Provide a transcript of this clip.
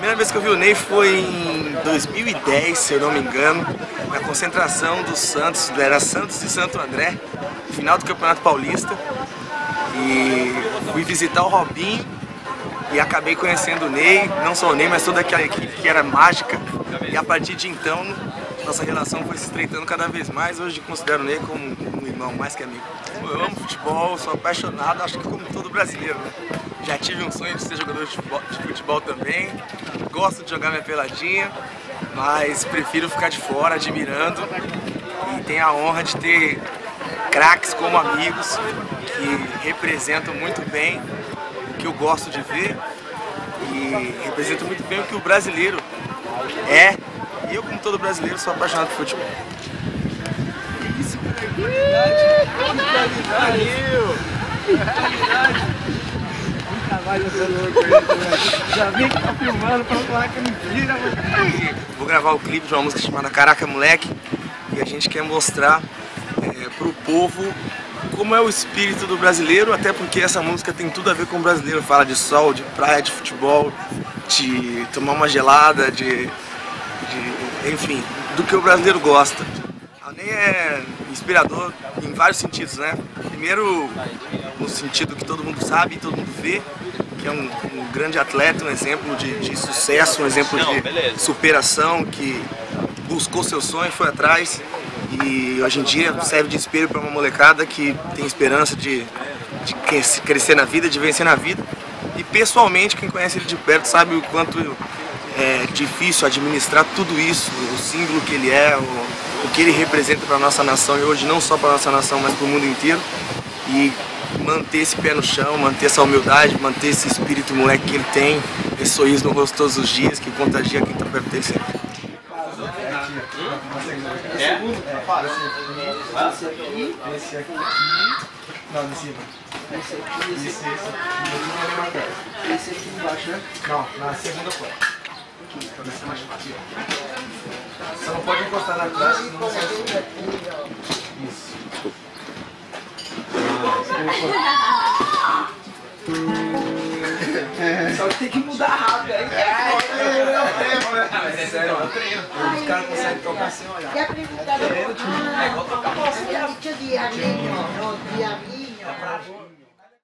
primeira vez que eu vi o Ney foi em 2010, se eu não me engano, na concentração do Santos, era Santos e Santo André, final do Campeonato Paulista. E fui visitar o Robinho e acabei conhecendo o Ney, não só o Ney, mas toda aquela equipe que era mágica. E a partir de então, nossa relação foi se estreitando cada vez mais. Hoje considero o Ney como um irmão, mais que amigo. Eu amo futebol, sou apaixonado, acho que como todo brasileiro, né? Já tive um sonho de ser jogador de futebol, de futebol também, gosto de jogar minha peladinha, mas prefiro ficar de fora, admirando. E tenho a honra de ter craques como amigos que representam muito bem o que eu gosto de ver e representam muito bem o que o brasileiro é. E eu, como todo brasileiro, sou apaixonado por futebol. Isso, qualidade! Qualidade! Qualidade! Mais eu louco aí, Já vim aqui tá filmando pra falar que é mentira, mano. Vou gravar o clipe de uma música chamada Caraca Moleque e a gente quer mostrar é, pro povo como é o espírito do brasileiro, até porque essa música tem tudo a ver com o brasileiro. Fala de sol, de praia, de futebol, de tomar uma gelada, de, de enfim, do que o brasileiro gosta. Ney é inspirador em vários sentidos, né? Primeiro, no sentido que todo mundo sabe, todo mundo vê, que é um, um grande atleta, um exemplo de, de, sucesso, um exemplo de superação, que buscou seu sonho, e foi atrás e hoje em dia serve de espelho para uma molecada que tem esperança de, de crescer na vida, de vencer na vida. E pessoalmente, quem conhece ele de perto sabe o quanto é difícil administrar tudo isso, o símbolo que ele é, o, o que ele representa para a nossa nação e hoje não só para a nossa nação, mas para o mundo inteiro. E manter esse pé no chão, manter essa humildade, manter esse espírito moleque que ele tem, esse sorriso no rosto todos os dias, que contagia quem está perto dele sempre. É? Esse aqui, esse aqui, não, de cima. Esse aqui, esse, esse aqui, esse aqui embaixo, né? Não, na segunda porta. Pra ver se é mais fácil. Você não pode encostar na trás, senão você Isso. Só que tem que mudar rápido aí. É, mas é sério, é treino. Os caras conseguem tocar sem olhar. Ya preguntaron, ah, ¿qué día? ¿Qué día?